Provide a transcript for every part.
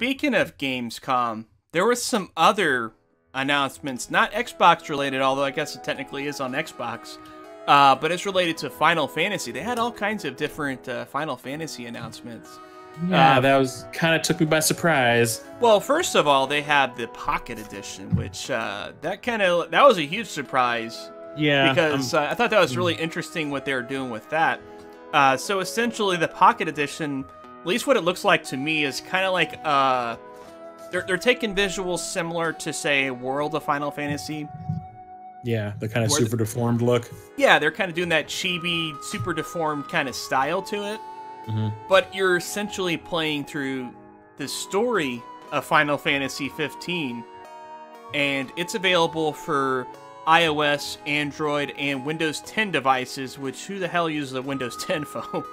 speaking of Gamescom, there was some other announcements, not Xbox related, although I guess it technically is on Xbox. Uh, but it's related to Final Fantasy. They had all kinds of different uh, Final Fantasy announcements. Yeah, Uh, that was kind of took me by surprise. Well, first of all, they have the Pocket Edition, which uh, that kind of that was a huge surprise Yeah, because um, uh, I thought that was really interesting what they were doing with that. Uh, so essentially, the Pocket Edition, at least what it looks like to me, is kind of like uh, they're they're taking visuals similar to say World of Final Fantasy. yeah, the kind of where the- super deformed look. Yeah, they're kind of doing that chibi, super deformed kind of style to it. Mhm. But you're essentially playing through the story of Final Fantasy 15, and it's available for iOS, Android, and Windows 10 devices. Which who the hell uses a Windows 10 phone?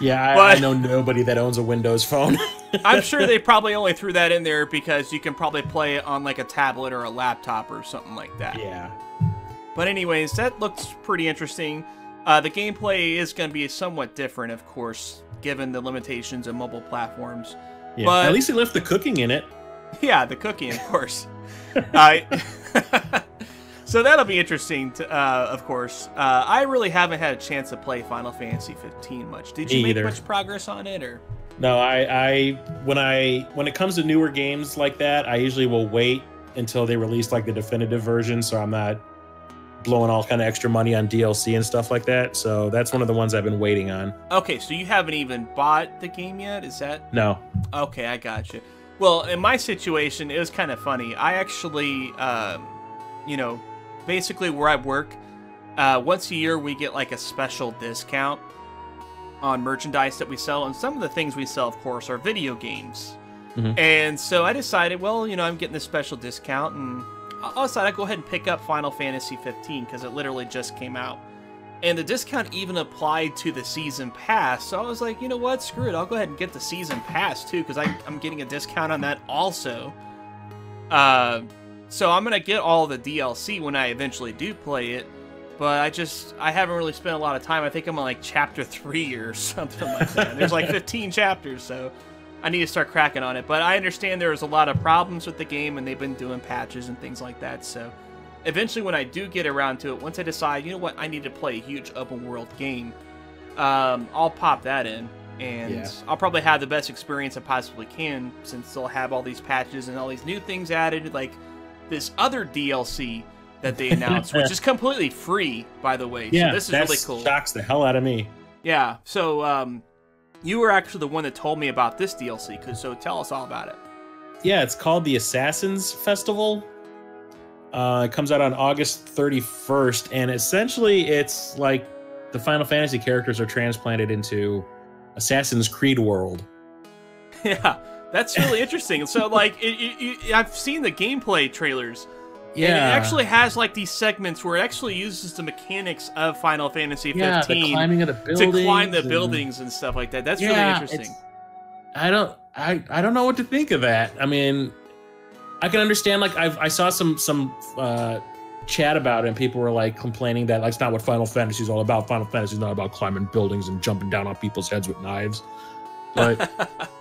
Yeah, I, But- I know nobody that owns a Windows phone. I'm sure they probably only threw that in there because you can probably play it on like a tablet or a laptop or something like that. yeah, But anyways, that looks pretty interesting. Uh, the gameplay is going to be somewhat different, of course, given the limitations of mobile platforms. yeah. But- At least they left the cooking in it. Yeah, the cooking, of course. I. so that'll be interesting, to, uh, of course. Uh, I really haven't had a chance to play Final Fantasy 15 much. Did you Me make either. much progress on it, or? No, I, I when I when it comes to newer games like that, I usually will wait until they release like the definitive version, so I'm not blowing all kind of extra money on DLC and stuff like that. So that's one of the ones I've been waiting on. Okay, so you haven't even bought the game yet? Is that No, Okay, I got you. Well, in my situation, it was kind of funny. I actually, um, you know, basically where I work, uh, once a year we get like a special discount on merchandise that we sell, and some of the things we sell, of course, are video games. Mhm. And so I decided, well, you know, I'm getting this special discount, and I I decided I'd go ahead and pick up Final Fantasy 15 because it literally just came out. And the discount even applied to the season pass. So I was like, you know what? Screw it. I'll go ahead and get the season pass too because I'm getting a discount on that also. Uh, so I'm going to get all the DLC when I eventually do play it. But I just, I haven't really spent a lot of time. I think I'm on like chapter three or something like that. There's like 15 chapters, so I need to start cracking on it. But I understand there was a lot of problems with the game and they've been doing patches and things like that. So eventually when I do get around to it, once I decide, you know what, I need to play a huge open world game, um, I'll pop that in. And Yeah. I'll probably have the best experience I possibly can since they'll have all these patches and all these new things added, like this other DLC that they announced, which is completely free, by the way. yeah, so this is really cool. Shocks the hell out of me. Yeah. So um, you were actually the one that told me about this DLC. Cause so tell us all about it. Yeah, it's called the Assassins Festival. Uh, it comes out on August 31st, and essentially it's like the Final Fantasy characters are transplanted into Assassin's Creed world. yeah, that's really interesting. So like, it, it, it, I've seen the gameplay trailers. Yeah, And it actually has like these segments where it actually uses the mechanics of Final Fantasy 15 yeah, the climbing of the to climb the and- buildings and stuff like that. That's really interesting. I don't, I, I don't know what to think of that. I mean, I can understand. Like, I've, I saw some, some uh, chat about it, and people were like complaining that like it's not what Final Fantasy is all about. Final Fantasy is not about climbing buildings and jumping down on people's heads with knives. But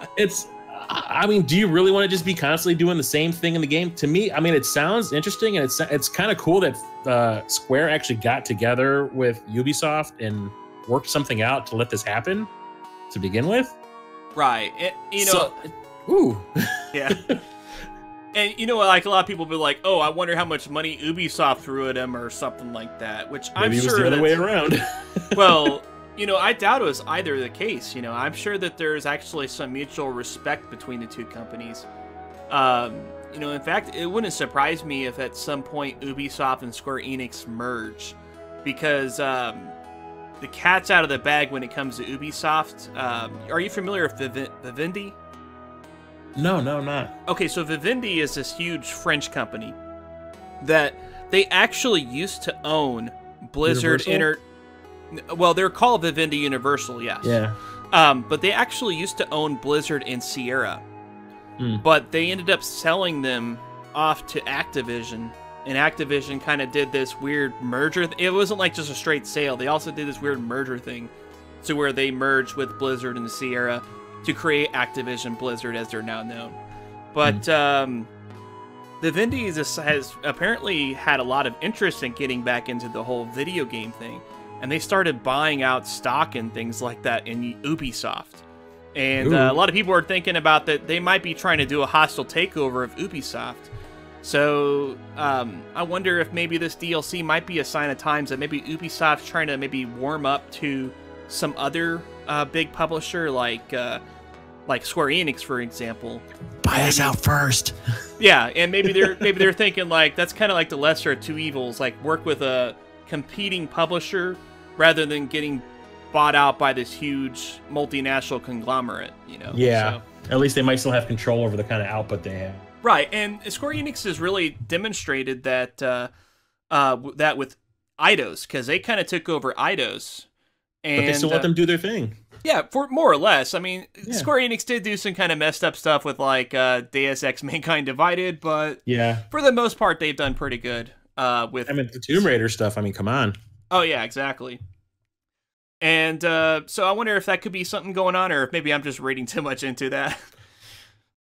it's, I mean, do you really want to just be constantly doing the same thing in the game? To me, I mean, it sounds interesting, and it's, it's kind of cool that uh, Square actually got together with Ubisoft and worked something out to let this happen to begin with. right. It, you know, So- ooh, yeah. And you know, like a lot of people be like, "Oh, I wonder how much money Ubisoft threw at him, or something like that." Which I'm maybe it was sure the other way around. well, you know, I doubt it was either the case. You know, I'm sure that there's actually some mutual respect between the two companies. Um, you know, in fact, it wouldn't surprise me if at some point Ubisoft and Square Enix merge, because um, the cat's out of the bag when it comes to Ubisoft. Um, are you familiar with Viv- Vivendi? no, no, not. Okay, so Vivendi is this huge French company that they actually used to own Blizzard? Inter. Well, they're called Vivendi Universal, yes. Yeah. Um, but they actually used to own Blizzard and Sierra. Hmm. But they ended up selling them off to Activision. And Activision kind of did this weird merger. It wasn't like just a straight sale. They also did this weird merger thing to where they merged with Blizzard and Sierra to create Activision Blizzard as they're now known. But um, Vivendi has apparently had a lot of interest in getting back into the whole video game thing, and they started buying out stock and things like that in Ubisoft. And uh, a lot of people are thinking about that they might be trying to do a hostile takeover of Ubisoft. So um, I wonder if maybe this DLC might be a sign of times that maybe Ubisoft's trying to maybe warm up to some other uh, big publisher like uh, like Square Enix, for example. Buy us out first. Yeah, and maybe they're maybe they're thinking like that's kind of like the lesser of two evils, like work with a competing publisher rather than getting bought out by this huge multinational conglomerate. You know? Yeah. So- At least they might still have control over the kind of output they have. Right, and Square Enix has really demonstrated that uh, uh, that with Eidos because they kind of took over Eidos, and But they still let uh, them do their thing. yeah, for more or less. I mean, Yeah. Square Enix did do some kind of messed up stuff with like uh, Deus Ex: Mankind Divided, but Yeah. for the most part, they've done pretty good. Uh, with I mean, the Tomb Raider stuff, I mean, come on. oh yeah, exactly. And uh, so I wonder if that could be something going on, or if maybe I'm just reading too much into that.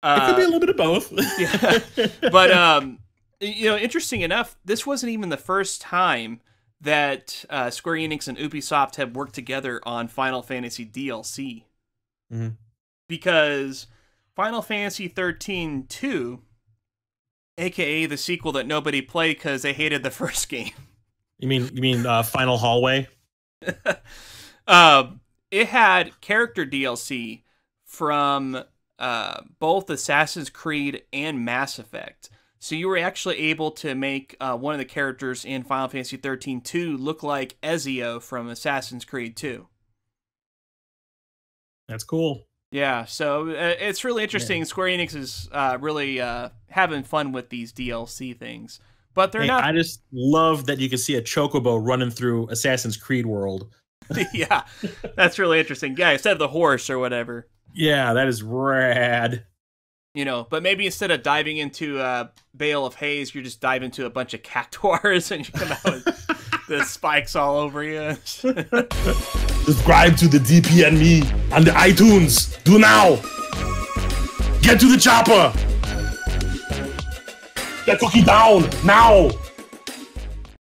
It could be a Uh, little bit of both. yeah. but um, you know, interesting enough, this wasn't even the first time that uh, Square Enix and Ubisoft have worked together on Final Fantasy DLC. Mhm. Because Final Fantasy 13 2, aka the sequel that nobody played because they hated the first game, you mean you mean uh, Final Hallway? um, it had character DLC from uh, both Assassin's Creed and Mass Effect. So you were actually able to make uh, one of the characters in Final Fantasy 13 2 look like Ezio from Assassin's Creed 2. That's cool. Yeah, so uh, it's really interesting. Square Enix is uh, really uh, having fun with these DLC things, but they're Hey, not. I just love that you can see a chocobo running through Assassin's Creed world. yeah, that's really interesting. Yeah, instead of the horse or whatever. Yeah, that is rad. you know but maybe instead of diving into a bale of haze you just dive into a bunch of cactuars and you come out with the spikes all over you Subscribe to the DP and me on the iTunes. Do now. Get to the chopper. Get cookie down now.